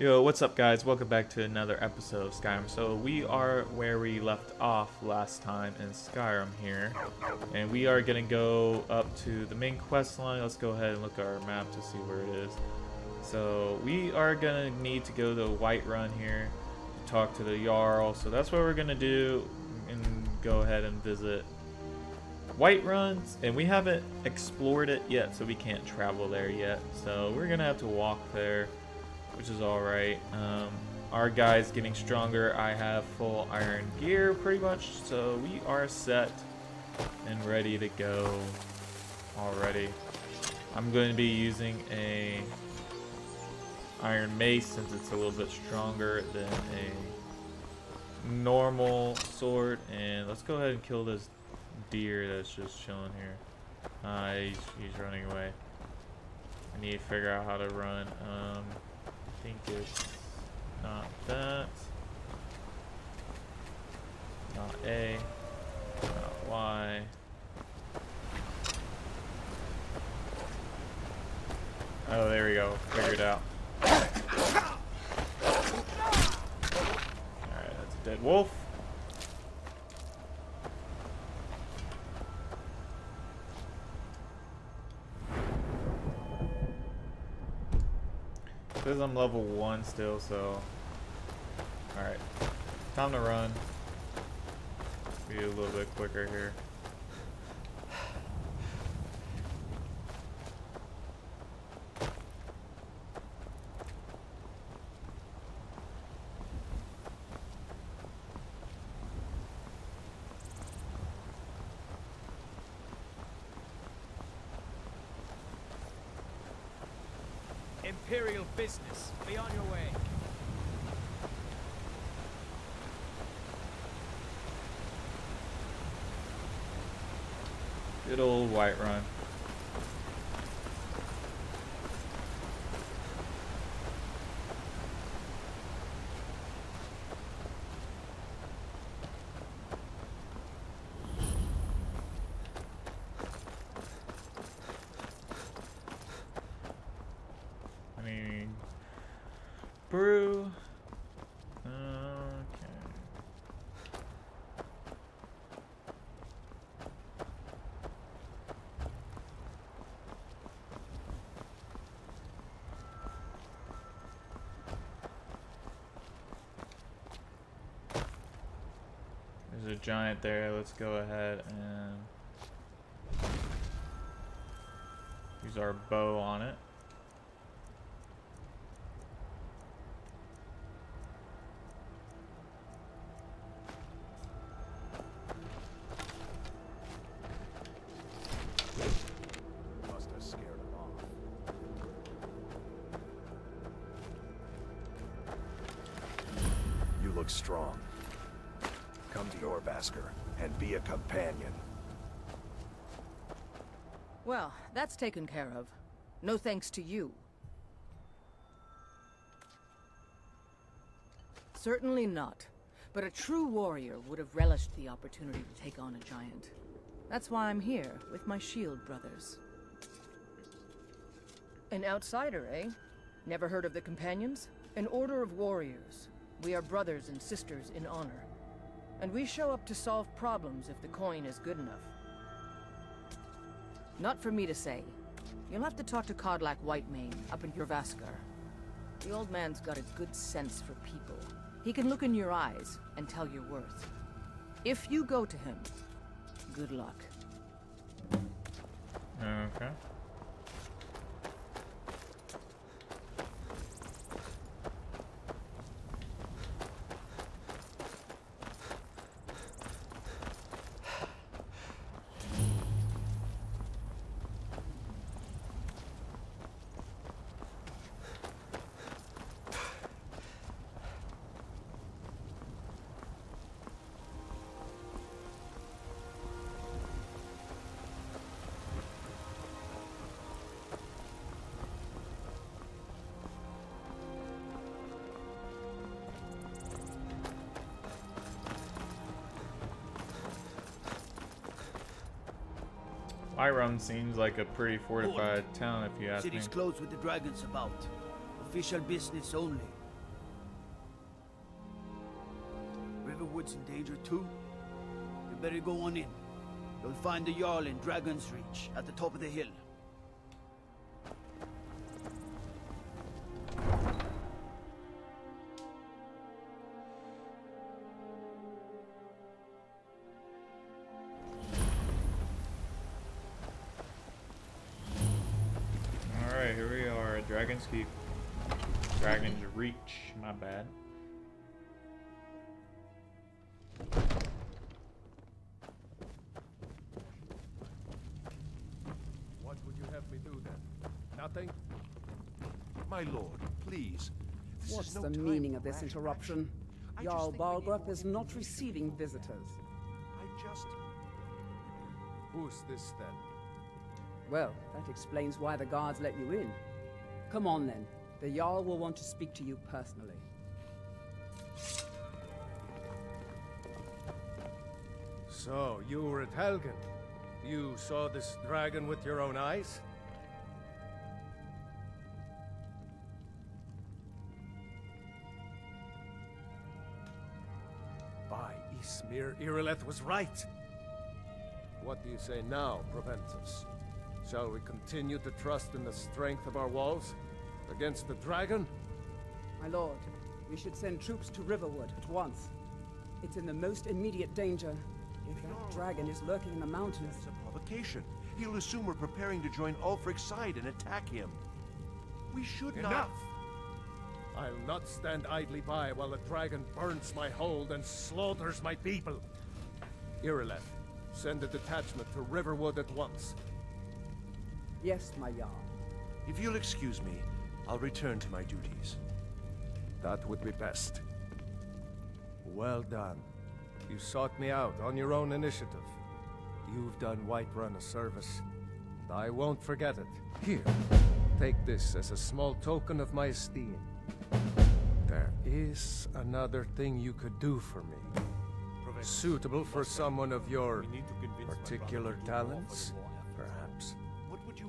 Yo, what's up guys? Welcome back to another episode of Skyrim. So we are where we left off last time in Skyrim here. And we are gonna go up to the main quest line. Let's go ahead and look at our map to see where it is. So we are gonna need to go to Whiterun here to talk to the Jarl. So that's what we're gonna do and go ahead and visit Whiterun. And we haven't explored it yet, so we can't travel there yet. So we're gonna have to walk there which is alright. Um, our guy's getting stronger. I have full iron gear pretty much, so we are set and ready to go already. I'm going to be using a iron mace since it's a little bit stronger than a normal sword. And let's go ahead and kill this deer that's just chilling here. Uh, he's, he's running away. I need to figure out how to run. Um, think it's not that. Not A. Not Y. Oh, there we go. Figured out. Alright, that's a dead wolf. Says I'm level 1 still, so... Alright. Time to run. Be a little bit quicker here. Imperial business. Be on your way. Good old Whiterun. brew. Okay. There's a giant there. Let's go ahead and use our bow on it. Taken care of. No thanks to you. Certainly not. But a true warrior would have relished the opportunity to take on a giant. That's why I'm here, with my shield brothers. An outsider, eh? Never heard of the Companions? An order of warriors. We are brothers and sisters in honor. And we show up to solve problems if the coin is good enough. Not for me to say. You'll have to talk to Kodlak Whitemane up in Jorrvaskr. The old man's got a good sense for people. He can look in your eyes and tell your worth. If you go to him, good luck. Okay. Iron seems like a pretty fortified town, if you ask City's me. City's closed with the dragons about. Official business only. Riverwood's in danger too? You better go on in. You'll find the Jarl in Dragon's Reach, at the top of the hill. Dragon's Keep. Dragon's Reach, my bad. What would you have me do then? Nothing? My lord, please. This What's is no the time meaning of this interruption? action. I Jarl think Balgruuf is not receiving visitors. I just... Who's this then? Well, that explains why the guards let you in. Come on then. The Jarl will want to speak to you personally. So, you were at Helgen. You saw this dragon with your own eyes? By Ysmir, Irileth was right. What do you say now, Proventus? Shall we continue to trust in the strength of our walls? Against the dragon? My lord, we should send troops to Riverwood at once. It's in the most immediate danger. If that dragon is lurking in the mountains, It's a provocation. He'll assume we're preparing to join Ulfric's side and attack him. We should not... Enough! I'll not stand idly by while the dragon burns my hold and slaughters my people. Irileth, send a detachment to Riverwood at once. Yes, my Jarl. If you'll excuse me, I'll return to my duties. That would be best. Well done. You sought me out on your own initiative. You've done Whiterun a service, and I won't forget it. Here, take this as a small token of my esteem. There is another thing you could do for me. Suitable for someone of your particular talents,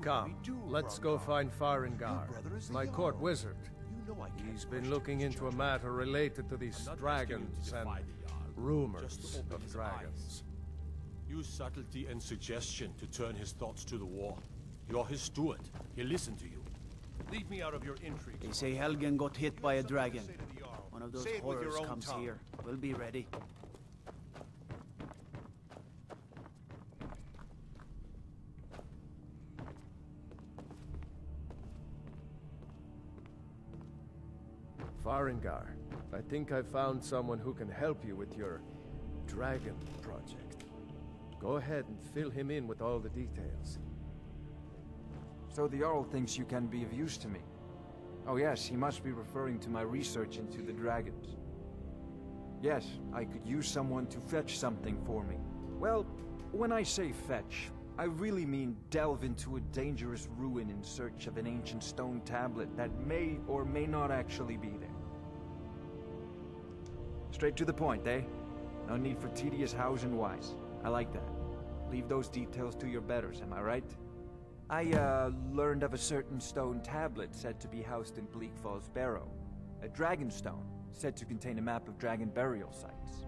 Come, do, let's go find Faringar, Farengar, brother my court wizard. You know I He's been looking his into a matter related to these dragons and rumors just to open of his dragons. Use subtlety and suggestion to turn his thoughts to the war. You're his steward. He'll listen to you. Leave me out of your intrigue. They say Helgen got hit by a dragon. Say to the Jarl. One of those Say it with your horrors comes tongue. here. We'll be ready. Farengar, I think I found someone who can help you with your dragon project. Go ahead and fill him in with all the details. So the Jarl thinks you can be of use to me. Oh yes, he must be referring to my research into the dragons. Yes, I could use someone to fetch something for me. Well, when I say fetch, I really mean delve into a dangerous ruin in search of an ancient stone tablet that may or may not actually be there. Straight to the point, eh? No need for tedious hows and whys. I like that. Leave those details to your betters, am I right? I, uh, learned of a certain stone tablet said to be housed in Bleak Falls Barrow. A dragon stone, said to contain a map of dragon burial sites.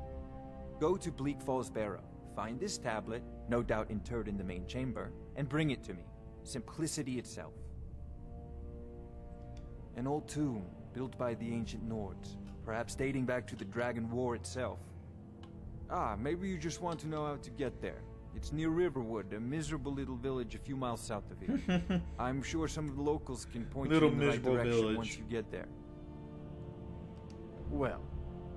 Go to Bleak Falls Barrow, find this tablet, no doubt interred in the main chamber, and bring it to me. Simplicity itself. An old tomb, built by the ancient Nords, perhaps dating back to the Dragon War itself. Ah, maybe you just want to know how to get there. It's near Riverwood, a miserable little village a few miles south of here. I'm sure some of the locals can point Little you in the right direction village. once you get there. Well,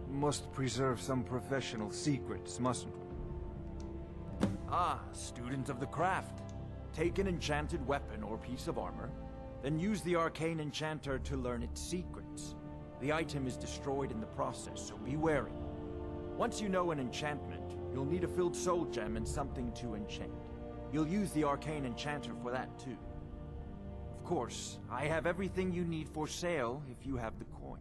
must preserve some professional secrets, mustn't we? Ah, student of the craft. Take an enchanted weapon or piece of armor, then use the arcane enchanter to learn its secrets. The item is destroyed in the process, so be wary. Once you know an enchantment, you'll need a filled soul gem and something to enchant. You'll use the arcane enchanter for that too. Of course, I have everything you need for sale if you have the coin.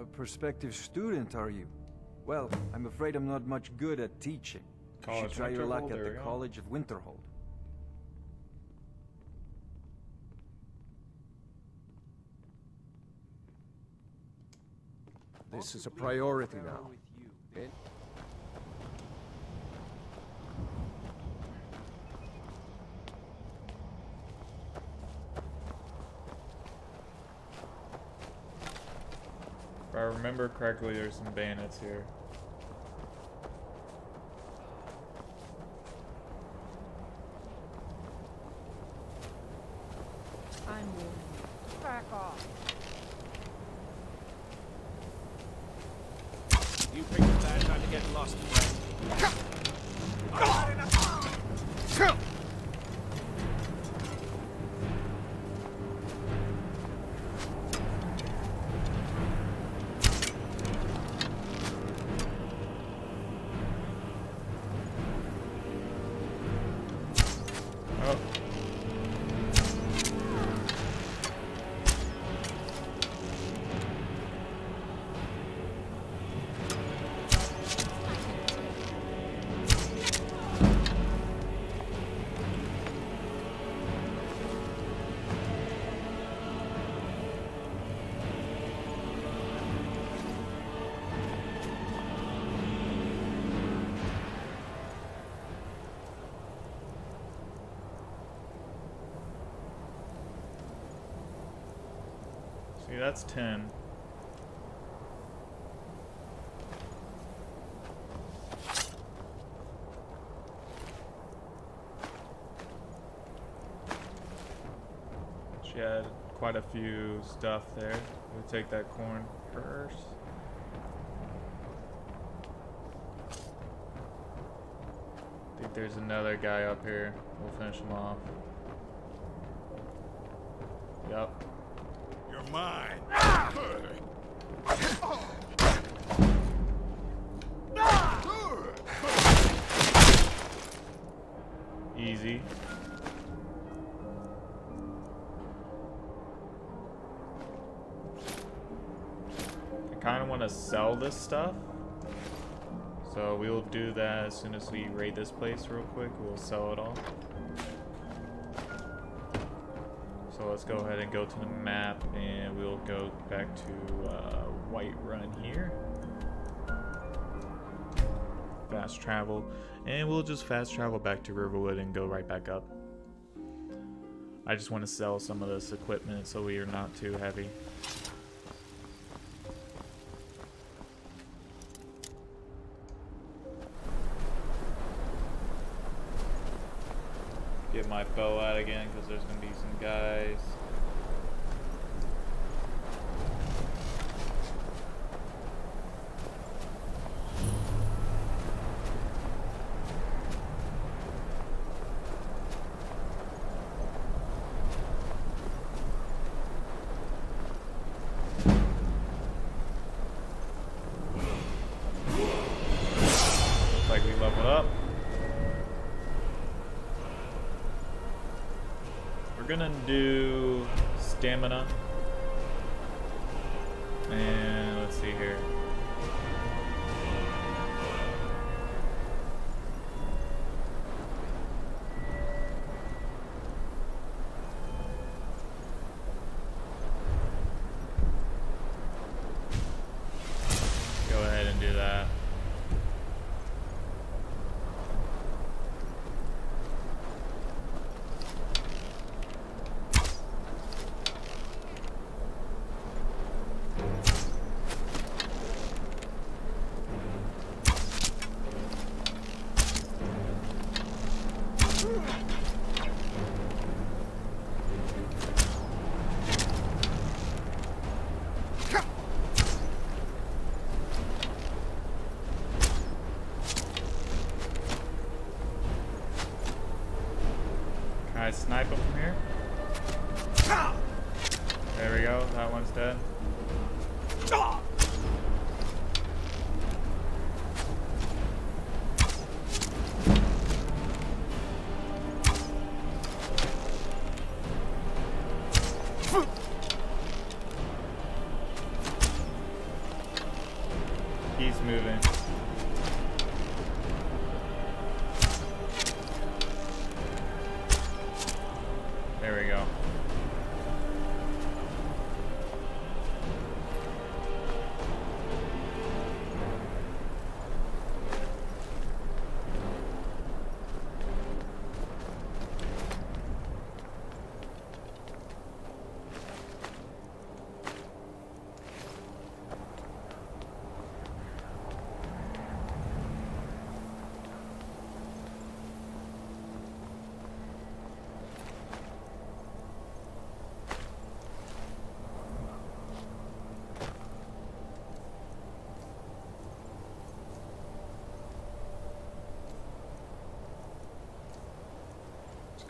A prospective student, are you? Well, I'm afraid I'm not much good at teaching. You should try your luck at the we. College of Winterhold. This is a priority now. If I remember correctly, there's some bandits here. That's 10. She had quite a few stuff there. We'll take that corn first. I think there's another guy up here. We'll finish him off. Want to sell this stuff. So we will do that as soon as we raid this place real quick. We'll sell it all. So let's go ahead and go to the map and we'll go back to uh, Whiterun here. Fast travel. And we'll just fast travel back to Riverwood and go right back up. I just want to sell some of this equipment so we are not too heavy. My bow out again because there's going to be some guys. Looks like we leveled up. We're gonna do stamina. And let's see here. Go ahead and do that. Can I snipe him from here? There we go. That one's dead. He's moving.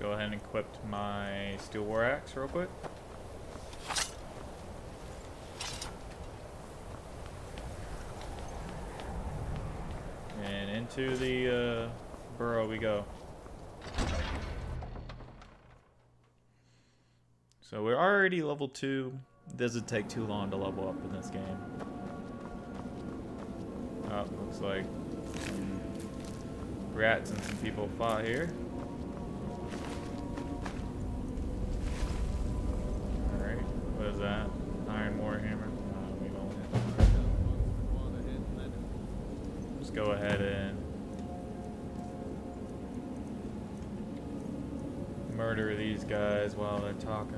Go ahead and equip my steel war axe real quick. And into the uh, burrow we go. So we're already level 2. Doesn't take too long to level up in this game. Oh, looks like rats and some people fought here. Guys while they're talking.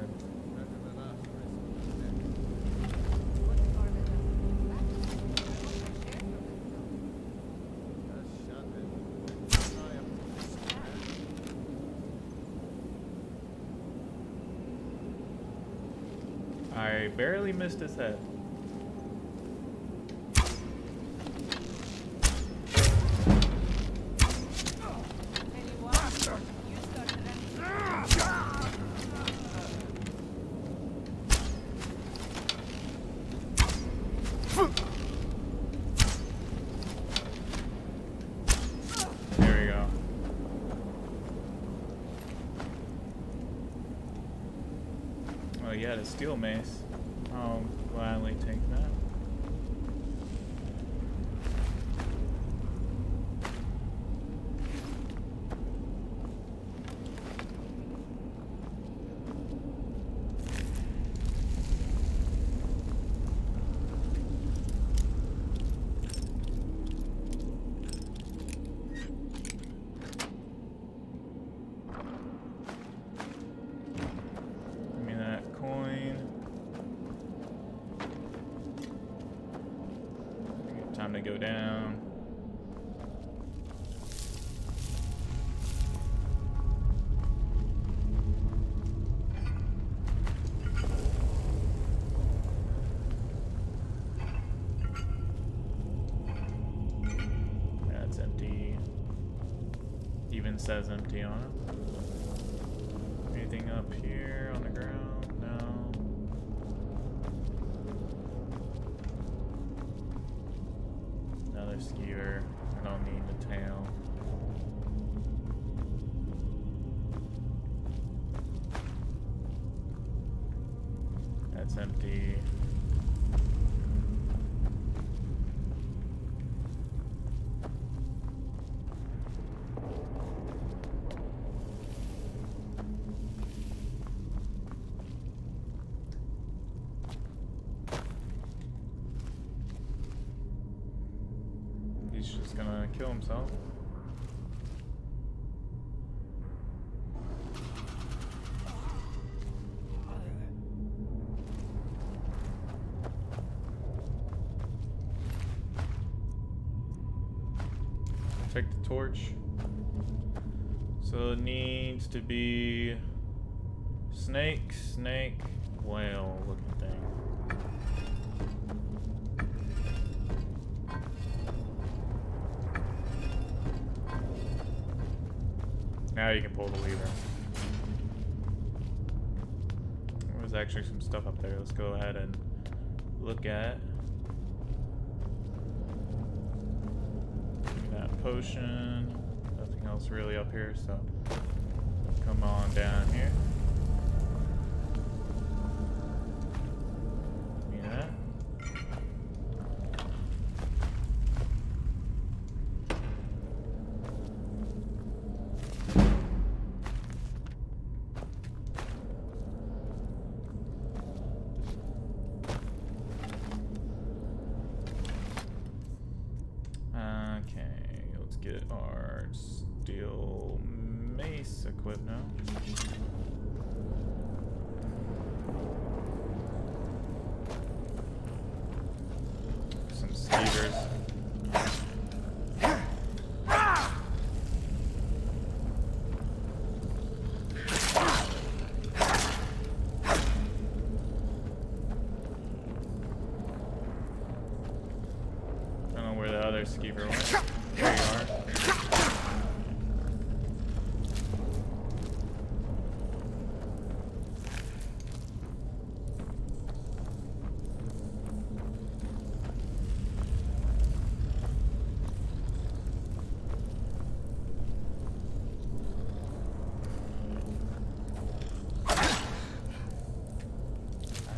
I barely missed his head. There we go. Oh yeah, the steel mace. I'll gladly take that. Give me that coin. To go down. That's empty. Even says empty on it. He's just gonna kill himself. Take the torch. So it needs to be snake, snake, whale looking Now you can pull the lever. There's actually some stuff up there. Let's go ahead and look at. That potion. Nothing else really up here, so come on down here. Some skeevers. I don't know where the other skeever went. There you are.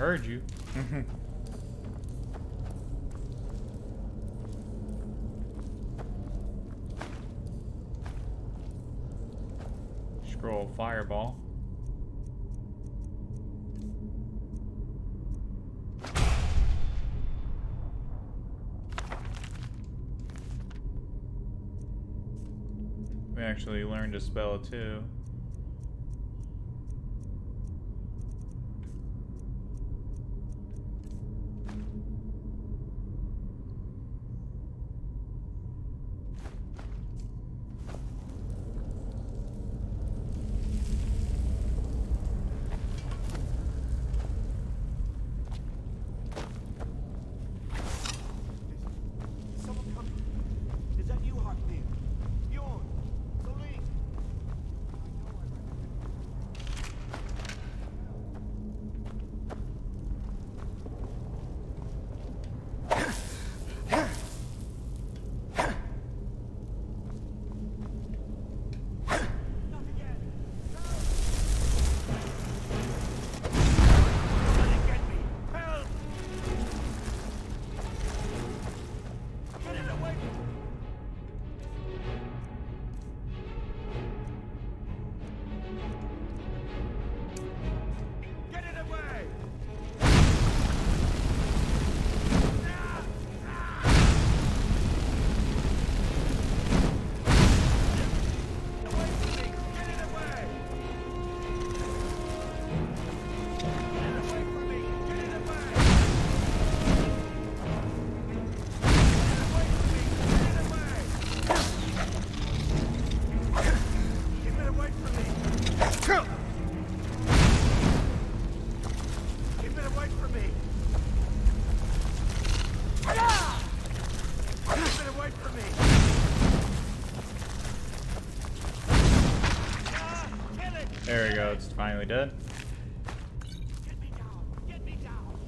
Heard you. Scroll fireball. We actually learned a spell too. It's finally dead. Get me down! Get me down!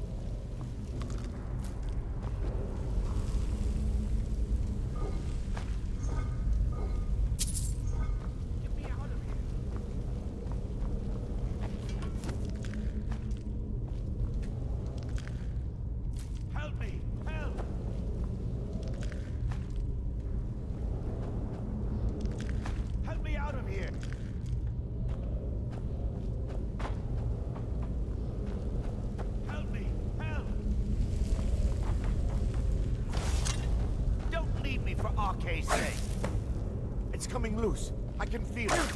Get me out of here! Help me! Help! Help me out of here! Help me! Help! Don't leave me for Arkay's sake! It's coming loose. I can feel it.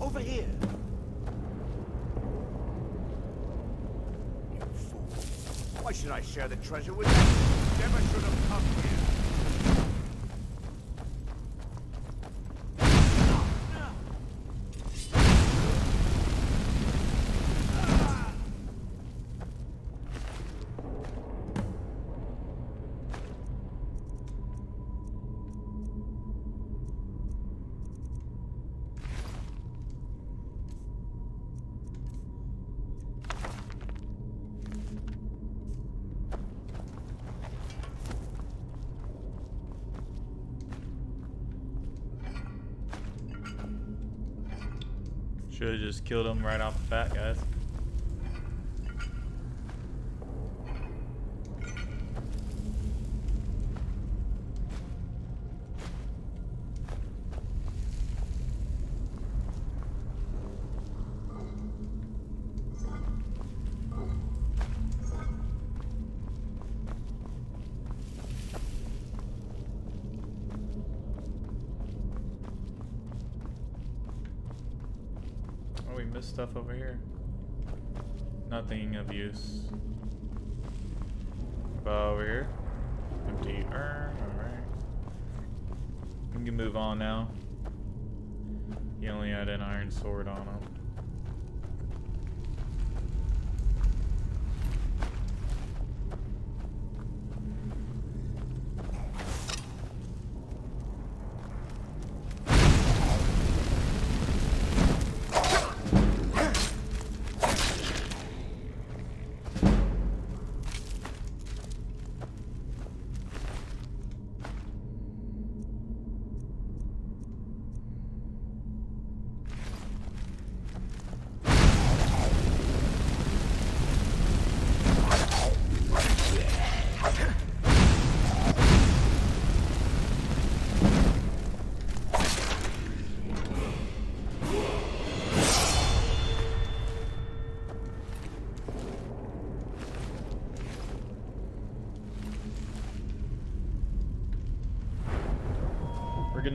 Over here. You fool. Why should I share the treasure with you? Never should have Should have just killed him right off the bat, guys. Of use. About over here. Empty urn, alright. We can move on now. He only had an iron sword on him.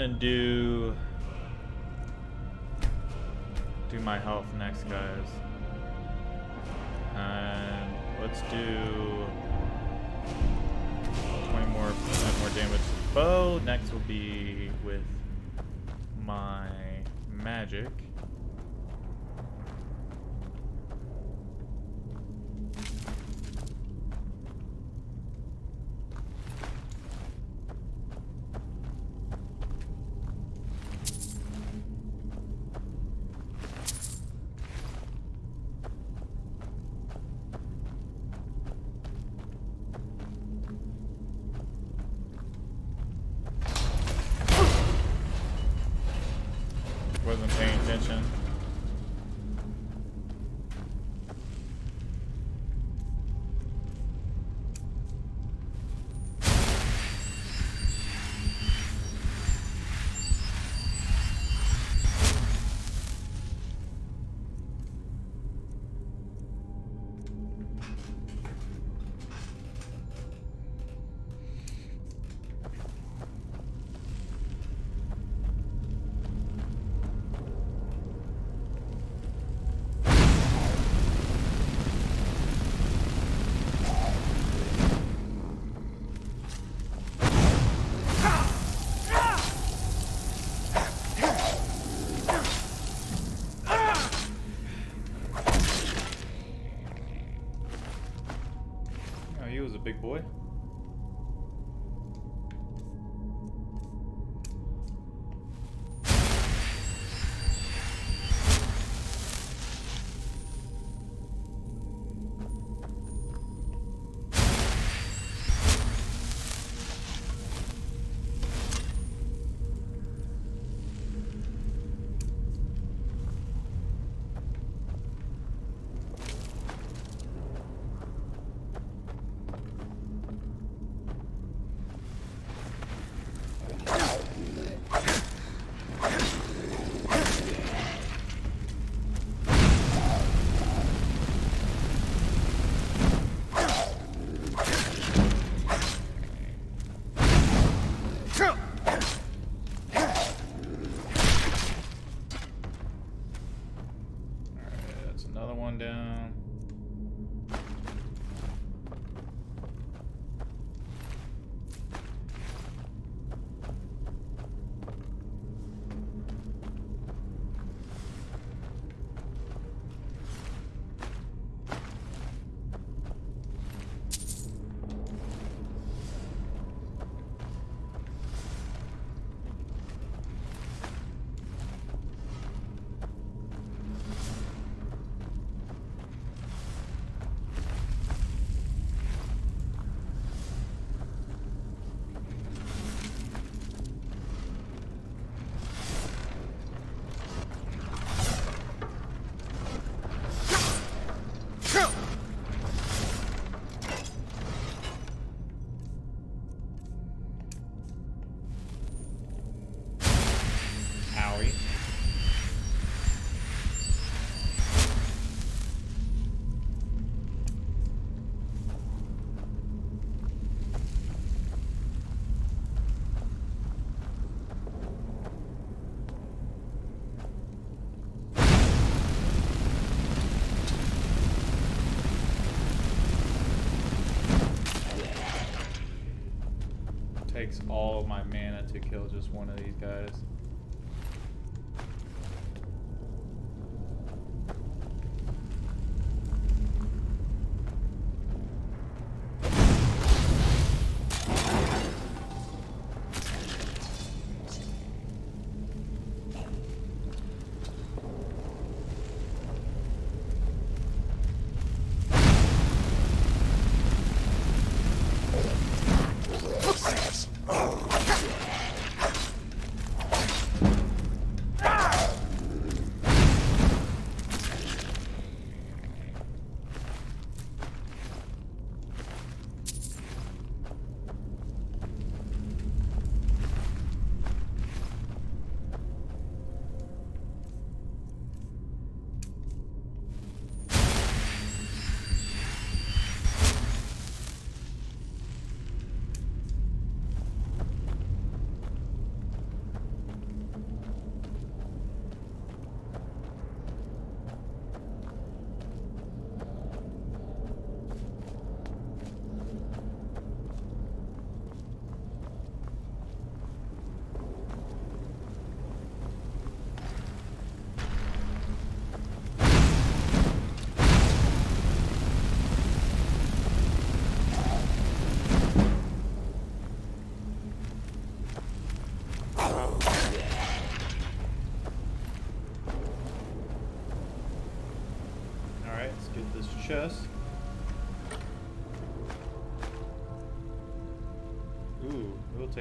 Gonna do do my health next, guys. And let's do 20 more percent more damage to the bow. Next will be with my magic. Takes all of my mana to kill just one of these guys.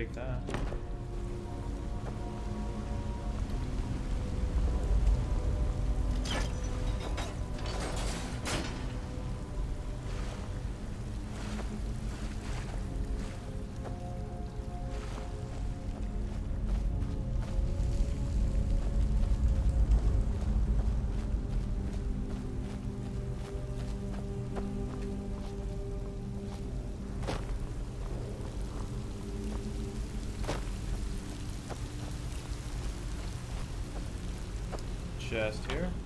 Take that. Chest here.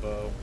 Bow.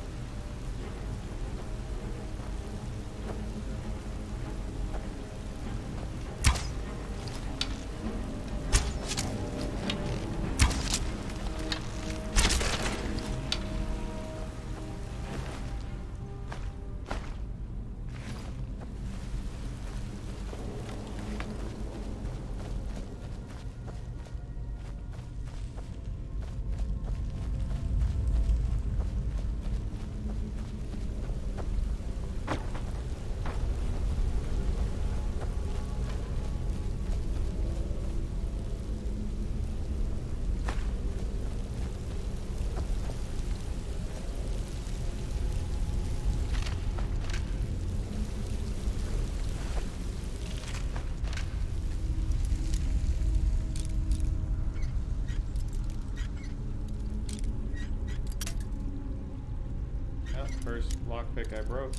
Lockpick I broke.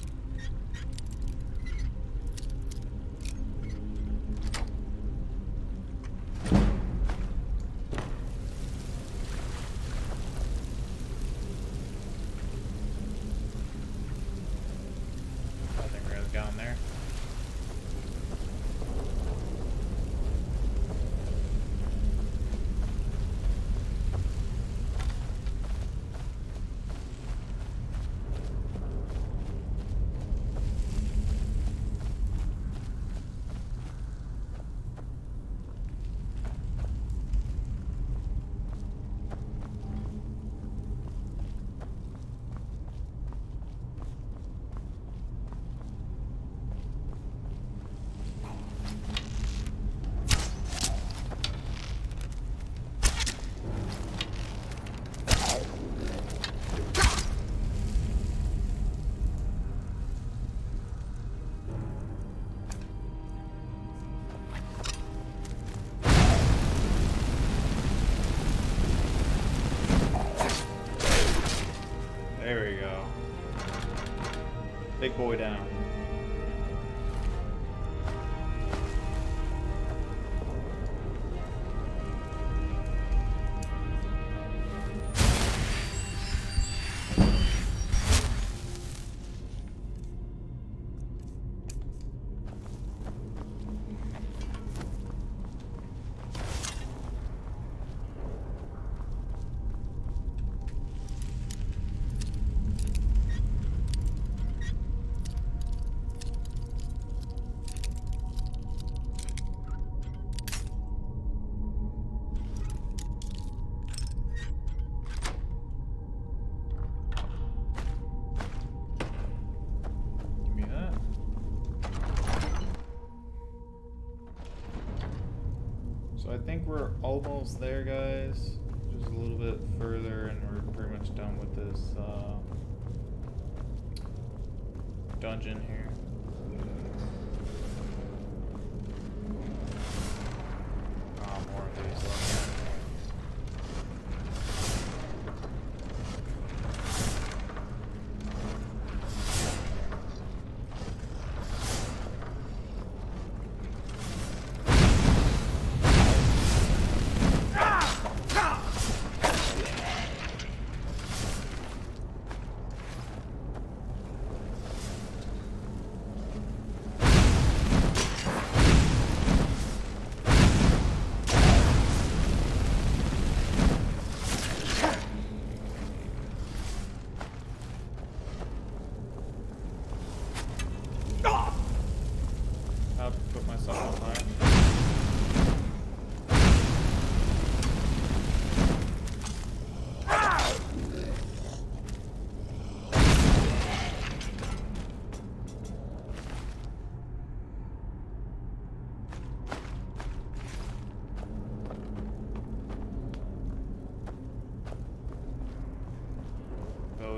We're almost there, guys. Just a little bit further, and we're pretty much done with this uh, dungeon here.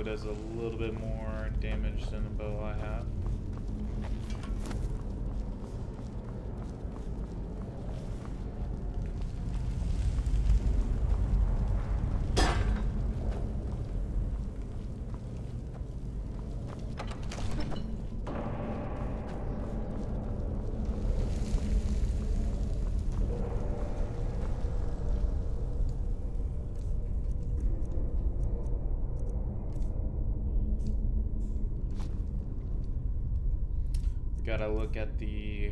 Does a little bit more damage than the bow I have. Gotta look at the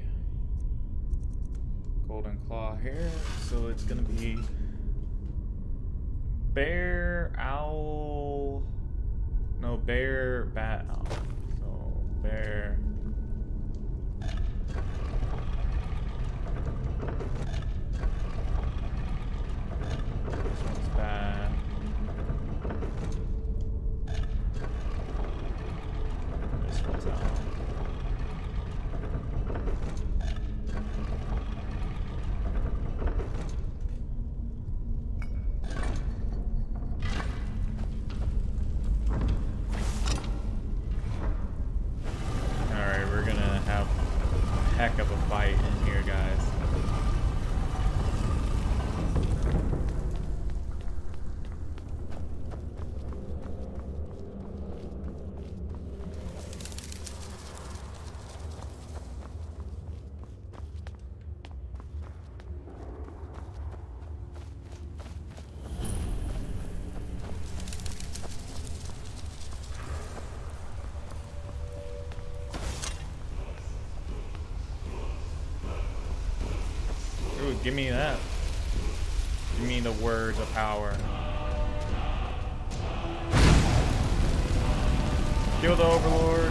golden claw here. So it's gonna be bear, owl, no bear, bat, owl. So bear. This one's bat. This one's owl. Alright, we're gonna have a heck of a fight in here, guys. Ooh, give me that. Give me the words of power. Kill the Overlord.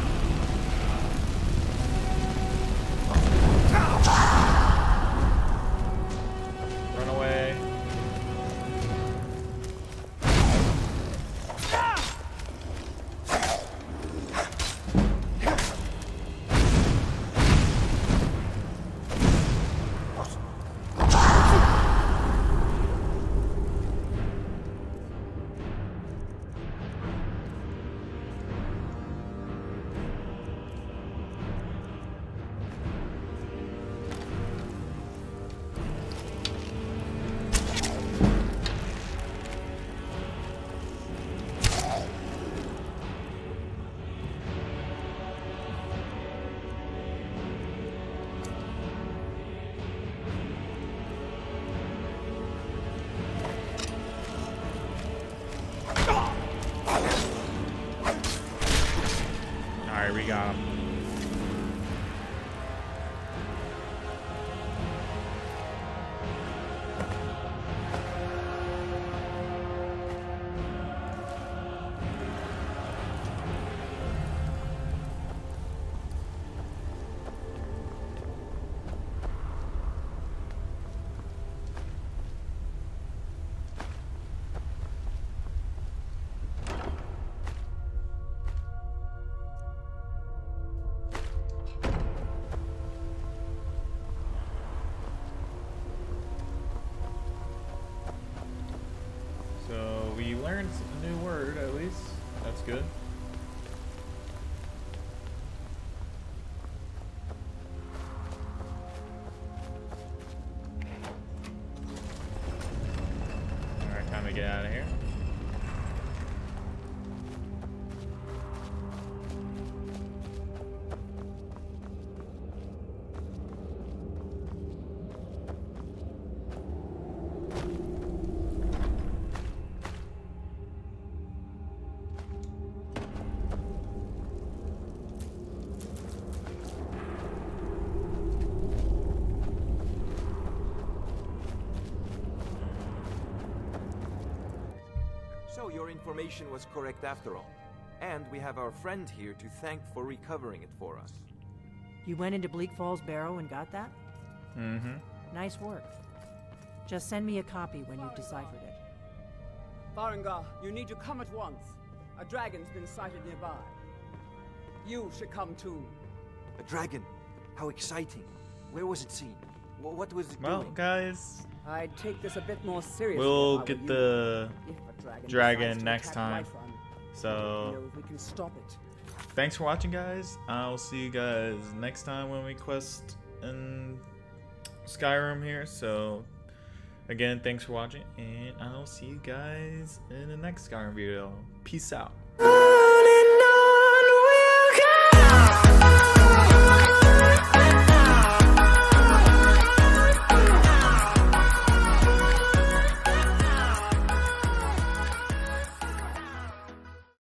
We learned a new word at least. That's good. Your information was correct after all. And we have our friend here to thank for recovering it for us. You went into Bleak Falls Barrow and got that? Mm-hmm. Nice work. Just send me a copy when you've deciphered it. Farengar, you need to come at once. A dragon's been sighted nearby. You should come too. A dragon? How exciting. Where was it seen? What was it Well, doing? guys, I'd take this a bit more seriously. we'll if I were get the dragon, dragon next time. So we can stop it. thanks for watching, guys. I'll see you guys next time when we quest in Skyrim here. So again, thanks for watching, and I'll see you guys in the next Skyrim video. Peace out.